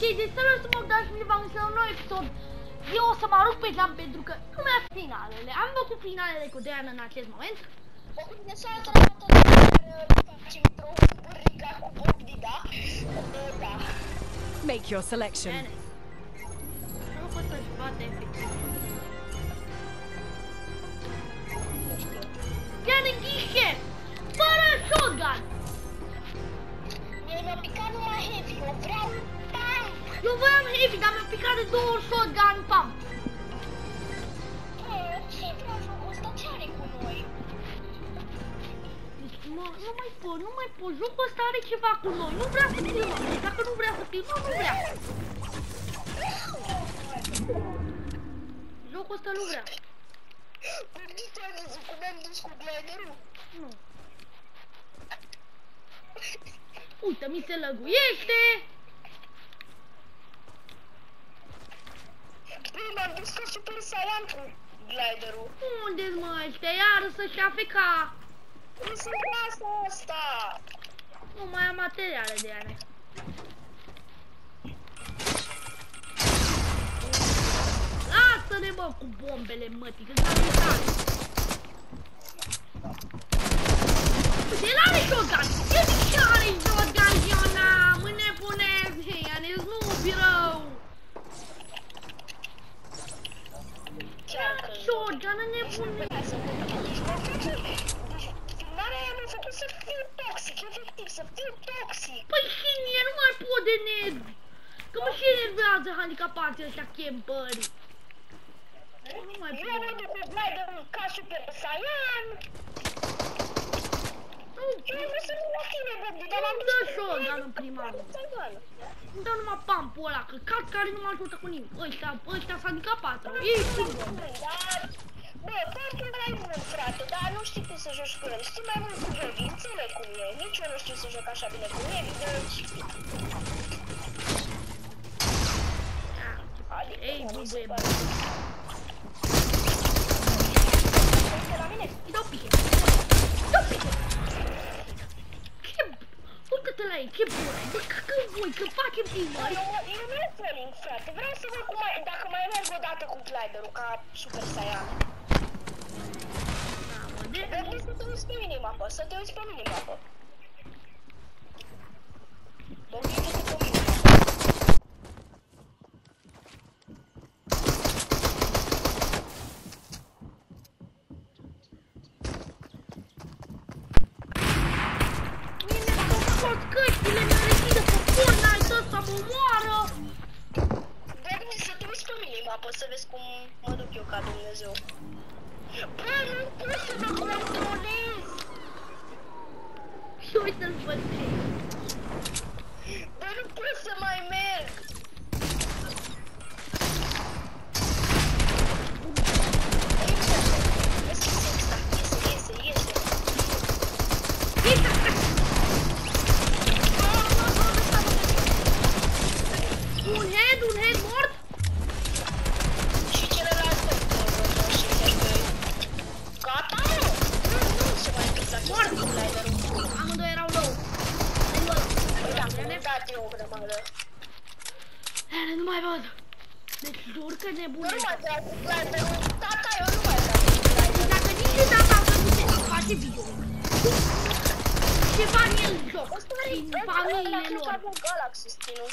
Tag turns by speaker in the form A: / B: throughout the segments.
A: Ok, deci salut să mă dați și v-am un nou episod. Eu o să mă arunc pe geam pentru că nu mi-a finalele. Am făcut finalele cu Diana în acest moment.
B: De soartă la toată facem într-o burrica cu Bobby, da? Da.
C: Make your selection.
A: Bine. Nu pot să-și bate efectiv. Chiar în ghișe! Fără shotgun!
B: Mie mi-a picat numai heavy, eu vreau tank!
A: Eu voiam heavy, dar mi-a picat de două shotgun pam.
B: Bă, ce vreau jocul ăsta? Ce are cu noi?
A: Deci, mă, nu mai pot, nu mai pot. Jocul ăsta are ceva cu noi. Nu vrea să filmăm. Deci dacă nu vrea să filmăm, nu vrea. Jocul ăsta nu vrea.
B: Gândiți am văzut cum am dus cu gliderul?
A: Nu. Uite, mi se lăguiește.
B: Bine, m-am dus ca Super Saiyan cu gliderul.
A: Unde-s mă ăștia? Iar să-și afeca.
B: Nu sunt clasa asta!
A: Nu mai am materiale de ele. Lasă-ne mă cu bombele mătii, că s-a uitat. Uite, el are shotgun! El zic că are shotgun și eu n-am! Mă nebunesc! Hei, Anes, nu fi rău!
B: Chiar că
A: Shotgun, nebunesc!
B: Hai să mă Filmarea aia mi-a făcut să fiu toxic, efectiv, să fiu toxic.
A: Păi și mie nu mai pot de nervi! Că mă și enervează handicapații ăștia camperi! Nu mai
B: Eu
A: pot!
B: am cu gliderul ca Super Saiyan.
A: Nu,
B: Eu am vrut să vin la tine, Bobby, dar
A: Nu-mi
B: m-am
A: dă
B: dus
A: shotgun în prima rând.
B: Saiyan.
A: Îmi dau numai pampul ăla, că cat care nu mă ajută cu nimic. Ăștia, ăștia s-a handicapat rău. Ei singur.
B: Dar, bă, pampul mai bun, frate, dar nu știi cum să joci cu el. Știi mai mult cu Bobby, înțeleg cum e. Nici eu nu știu să joc așa bine cu el, deci... Adică,
A: Ei,
B: mi
A: bă,
B: se
A: bă,
B: pare. Uite la mine.
A: Îi dau piche. Dau piche. Ce... Uite-te la ei, ce bune. Bă, că voi, că facem
B: Bă,
A: filmări.
B: eu, eu nu e training, frate. Vreau să văd cum mai, dacă mai merg o dată cu gliderul ca Super Saiyan.
A: Da, mă, de...
B: Trebuie să te uiți pe minimapă, să te uiți pe minimapă. Bobby, uite-te pe minimapă.
A: Mie mi-a scos căștile, mi-a reținut pe Fortnite ăsta, mă omoară.
B: Bobby, să te uiți pe minimapă, să vezi cum mă duc eu ca Dumnezeu. Bă, nu pot să mă controlez!
A: Și uite-l pe Deci jur că
B: Eu
A: nebune.
B: nu mai vreau cu gliderul. Tata, eu nu mai vreau cu gliderul.
A: Dacă niciodată am văzut ce face video. Ceva în el joc.
B: Ăsta are,
A: Din
B: ăsta
A: familiile
B: cred că
A: lor.
B: avea Galaxy skin-ul.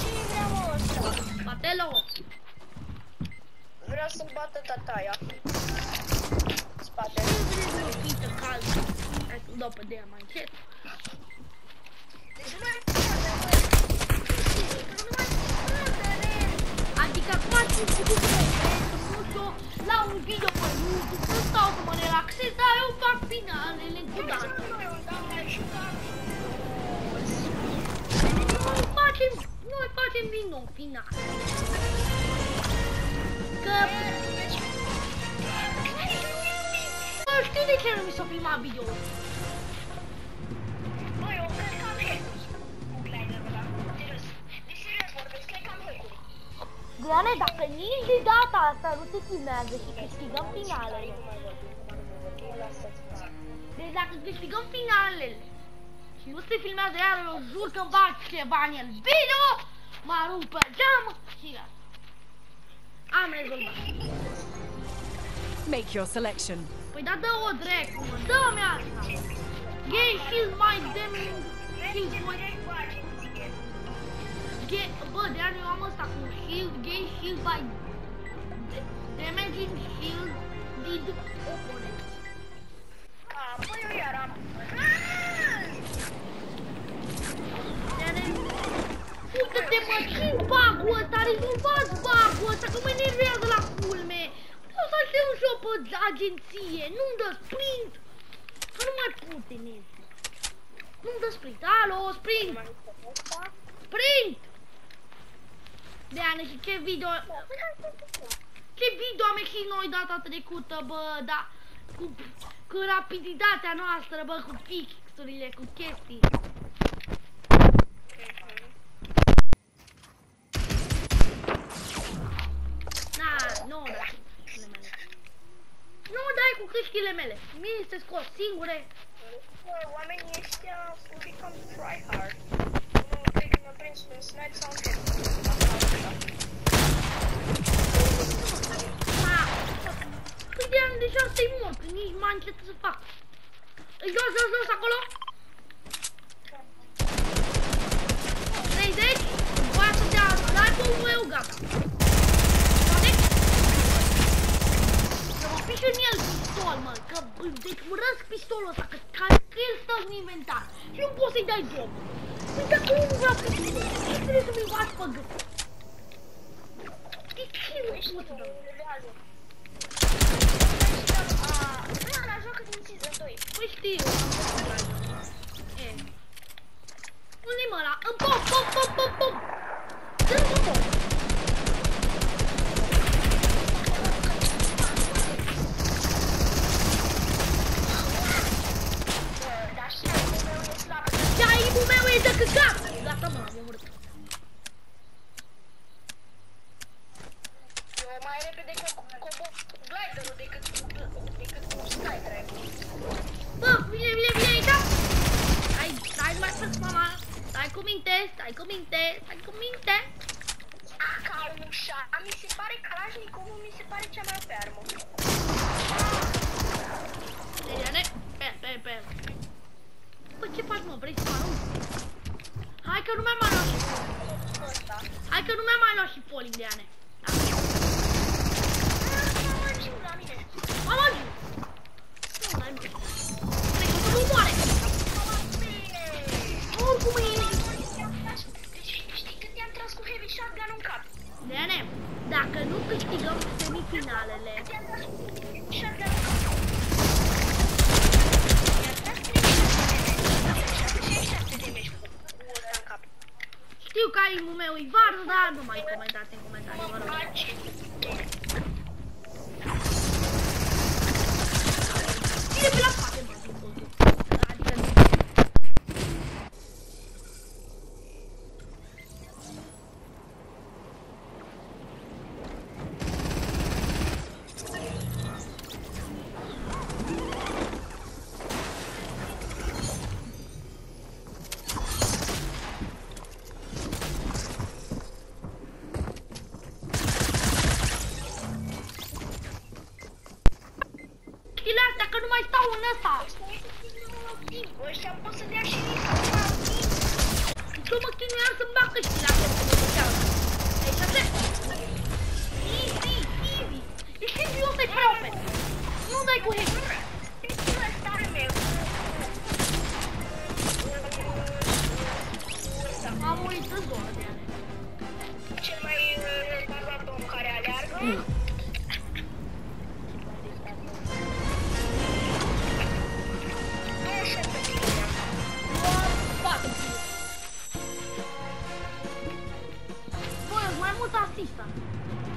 B: Ce vrea, mă, ăsta?
A: Batelo.
B: Vreau să-mi bată tataia. Spate.
A: Ce vrei mă, fită caldă? Hai să-l dau pe de mai încet. Că... Nu știu de ce nu mi s-a filmat video-ul. Doamne, dacă nici de data asta nu te filmează și câștigăm finalele.
B: Nu mai vorbim, nu mai vorbim, lasă-ți.
A: Deci dacă dacă câștigăm finalele și nu se filmează iar, eu jur că îmi fac ceva în el video, mă arunc pe geam și gata. Am rezolvat.
C: Make your selection.
A: Păi da, dă o drept, mă, dă-mi asta. Gay shield my damning shield my... Gay, bă, de ani eu am ăsta cu shield, gay shield by... d- Damaging shield did opponent.
B: Ah, păi eu iar am.
A: De-aia Uite-te mă, ce bug-ul ăsta, rezolvați bug-ul ăsta, că mă enervează la culme. O să ajung și eu pe agenție, nu-mi dă sprint. Că nu mai pot enerv. Nu-mi dă sprint, alo, sprint, sprint. De-aia și ce video, ce video am ieșit noi data trecută, bă, da, cu, cu rapiditatea noastră, bă, cu fixurile, cu chestii. Na, nu dai cu căștile mele. Nu dai cu căștile mele. Mie este scos singure.
B: Bă, Oamenii ăștia au become tryhard. Nu, cred că m-a prins un snipe sau un head.
A: Ha! Păi de ani deja stai mort, nici mai încet să fac. Jos, jos, jos, acolo. 30. Voia să dea snipe-ul meu, gata. Poate? Să mă piși în el pistol, mă, că deci urăsc pistolul ăsta, că, că, că el stă în inventar. Și nu poți să-i dai job. Păi dacă nu vreau să ce trebuie să mi-i faci pe gât? De ce nu
B: Ești
A: pot să dau?
B: enervează. Ah, da, la joacă din season 2.
A: Păi știu. E. Unde-i mă ăla? În pop, pop, pop, pop, pop. Dă-l pop, pop.
B: Bă, dar și acum meu e slab.
A: Ce aibul meu e de căcat. Gata, mă, am omorât.
B: Eu mai repede cu cobo gliderul decât decât cu skydive.
A: Bă, vine, vine, vine aici. Stai, stai, nu mai fac mama. Stai cu minte, stai cu minte, stai cu minte.
B: Calmușa, mi se pare Kalashnikovul, mi se pare cea mai pe armă.
A: Eliane, pe, pe, pe. Bă, ce faci, mă? Vrei să mă arunc? Hai că nu mi-am mai luat și
B: Ăsta.
A: Hai că nu mi-am mai luat și poli de ane. Da.
B: Mă, ce la mine.
A: Mama, Nu, n-ai mă. Cred că să nu moare.
B: Mama, bine.
A: Oricum e.
B: Deci, știi când i-am tras cu heavy shotgun în cap?
A: De ane, dacă nu câștigăm semifinalele,
B: I-am tras cu heavy shotgun în cap. I-am tras cu 67 de meci cu ăsta în cap.
A: Știu că aimul meu e varză, dar nu mai comentați în comentarii,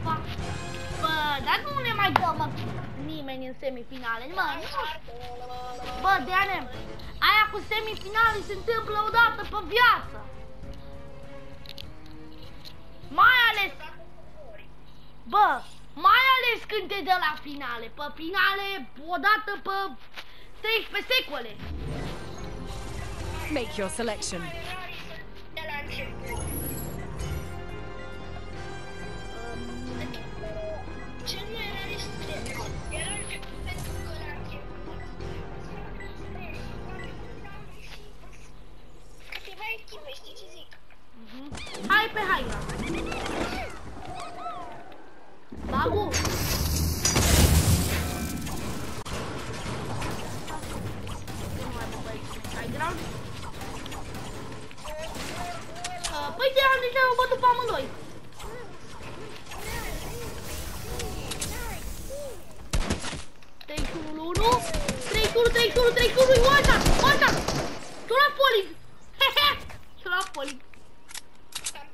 A: Ba. Bă, dar nu ne mai dă, mă, nimeni în semifinale. Mă, nu Bă, Deane, aia cu semifinale se întâmplă odată pe viață. Mai ales, bă, mai ales când te dă la finale. Pe finale, odată pe 13 secole.
C: Make your selection.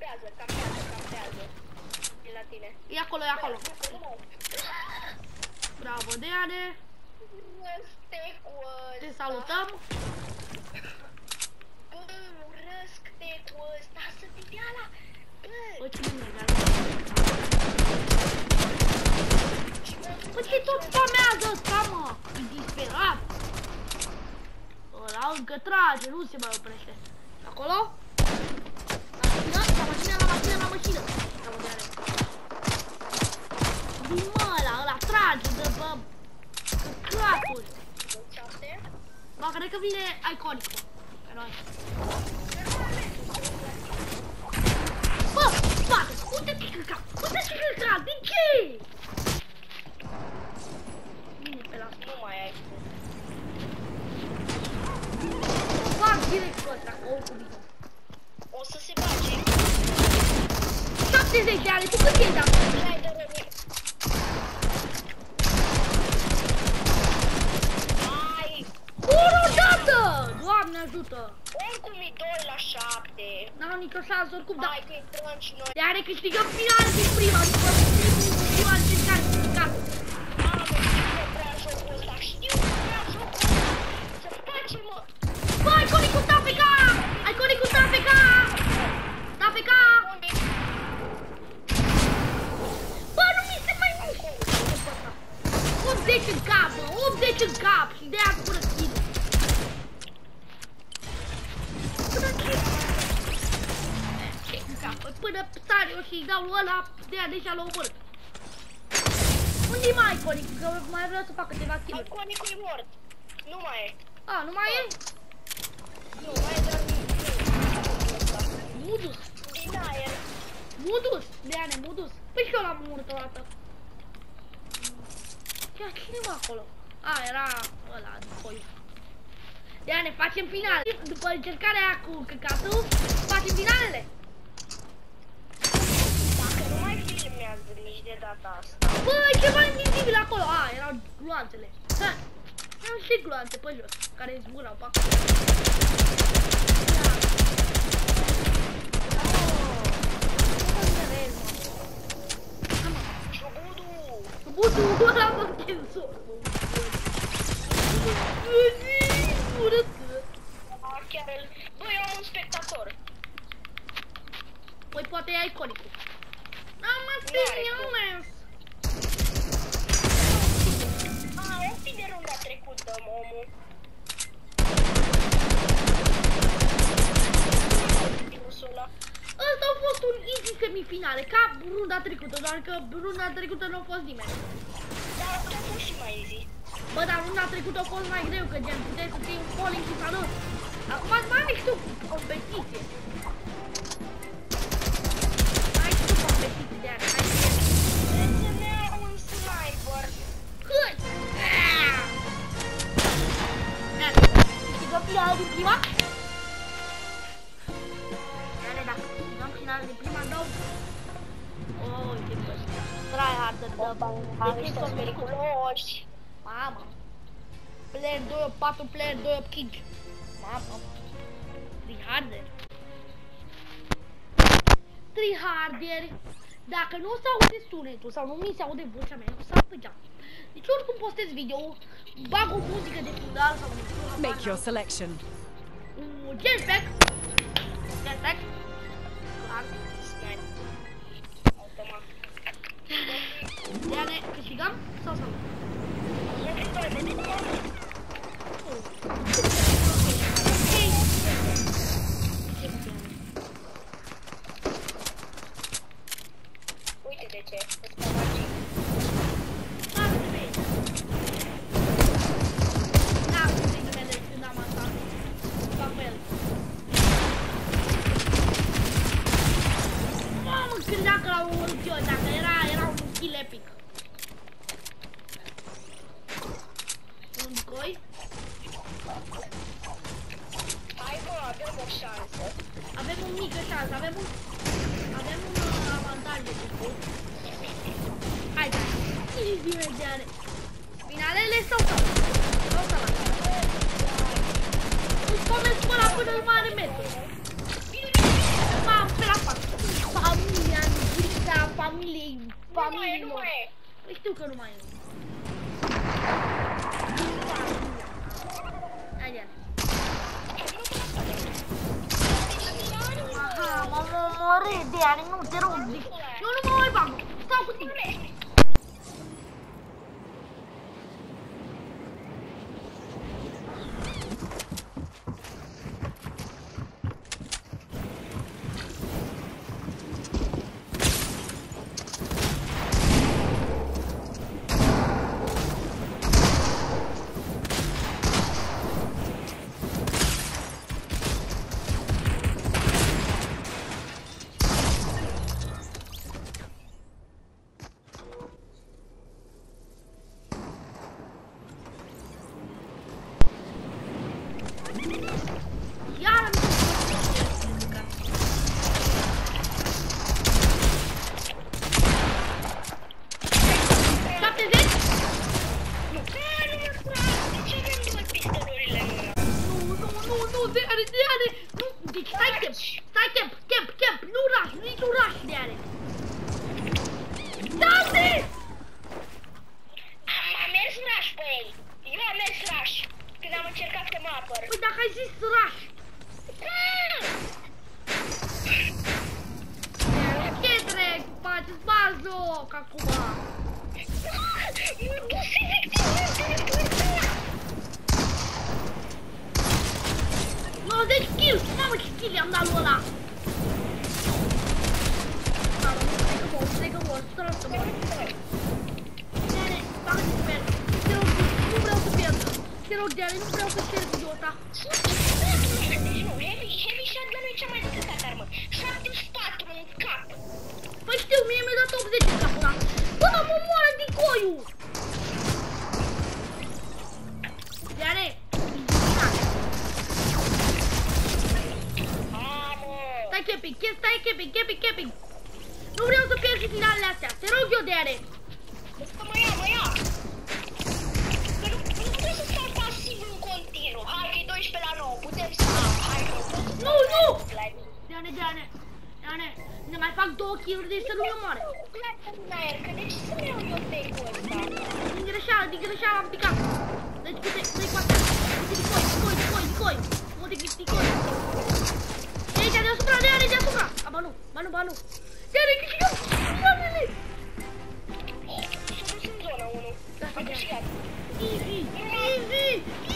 B: Campează, campează, campează. E la tine.
A: E acolo, e acolo. Bravo, Deane.
B: Stecul
A: Te salutăm.
B: Bă, urăsc tecul ăsta să te dea la... Bă,
A: Bă, ce bine e, Bă, ce tot spamează ăsta, mă? E disperat. Ăla încă trage, nu se mai oprește. Acolo? La mașină, la mașină, la mașină, la mașină. Bravo, Deane. Din mă ăla, ăla trage de bă... Căcaturi.
B: șapte.
A: Bă, cred că vine iconicul. Pe noi. Bă, spate, uite-te căcat, uite-te căcat, de ce? Bine pe la
B: Nu mai ai.
A: fac direct pe ăsta, că oricum vine.
B: O să se bage.
A: 70 de ani, tu cât ești acum?
B: Hai de rămâne. Ai,
A: Unu dată! Doamne ajută!
B: oricum e 2 la 7.
A: N-am nicio șansă, oricum, dar...
B: Hai că intrăm și noi.
A: De are câștigăm finalul din prima, după prima încercare câștigat.
B: Mamă, știu că vrea jocul ăsta. Știu că vrea jocul ăsta. Să facem, mă.
A: Bă, iconicul sta pe cap! Iconicul sta pe cap! Sta pe cap!
B: Unde?
A: Bă, nu mi se mai mișcă! 80 în cap, bă, 80 în cap și de aia până schid. Până schid. Ce în cap? Păi Până sare eu și-i dau ăla, de aia deja l-a omorât. Unde-i mai iconic? Că mai vreau să fac câteva kill
B: Iconicul e mort. Nu mai e.
A: A, nu mai e?
B: Nu, mai e doar
A: Mudus.
B: din aer.
A: Mudus. Deane, Mudus. Păi și eu l-am omorât o dată. Ia, cine mă acolo? A, era ăla, după Ia ne facem final. După încercarea aia cu căcatul, facem finalele.
B: Dacă nu mai filmează nici de data asta.
A: Bă, e ceva invizibil acolo. A, erau gloanțele. Ha, erau și gloanțe pe jos, care zburau pe acolo. Ia. Oh, nu înțeleg, mă. Hai, mă.
B: Ciubudu!
A: Butul ăla mă chenzor. Urât.
B: A, chiar îl... Bă, eu am un spectator.
A: Păi poate e iconicul. N-am mai
B: N-are
A: prins,
B: A, o fi de runda trecută, omul. Minusul ăla.
A: Ăsta a fost un easy semifinale, ca runda trecută, doar că runda trecută nu a fost nimeni.
B: Dar a fost și mai easy.
A: Bă, dar runda trecută a fost mai greu, că gen puteai să fii falling și salut. Acum mai ai și tu competiție. Ai și tu competiție de aia, hai să
B: Trebuie să ne ia un sniper.
A: Cât? Câștigăm finalul din prima? Iar Oh, uite pe ăsta. Tryharder dă
B: Am
A: de
B: niște
A: pixel periculos.
B: periculoși.
A: Mamă. Player 2 8 4, player 2 8 king. Mamă. Tryharder. Tryharder. Dacă nu se aude sunetul sau nu mi se aude vocea mea, o să apăgeam. Deci oricum postez video, bag o muzică de final sau nu știu, habar
C: Make your
A: n-am.
C: selection.
A: Un jetpack. Jetpack. Clar. 얘네 그 시간 써서. Imediat. Finalele sau sau? Sau sau la spuneți până la până în mare metru. Mamă, pe la fac. Familia, grita familiei,
B: Nu mai e, nu
A: știu că nu mai e. Hai, ia. Aha, m-am omorât de ani, nu te rog. Eu nu mă mai bag, stau cu tine.
B: Ce
A: kill i-am dat stai camping, camping, camping. Nu vreau să pierd și finalele astea. Te rog eu, Diane.
B: Să mă ia, mă ia! Că nu, nu putem să stau pasiv în continuu. Hai că e 12 la 9, putem să... Hai că pot să
A: Nu, nu!
B: Like,
A: Diane, Diane, Diane, ne mai fac două kill-uri de să nu mă moare.
B: în aer, că de ce să-mi iau eu take-ul ăsta?
A: Din greșeală, din greșeală am picat. Deci uite, dă-i cu asta. Uite, dicoi, dicoi, dicoi, dicoi. Unde ghiți dicoi? E aici deasupra, de are deasupra. A, ba nu, ba nu, ba nu. Diane, câștigăm! Doamnele!
B: S-a dus în zona 1.
A: Da,
B: A
A: da.
B: câștigat.
A: Easy, easy, easy!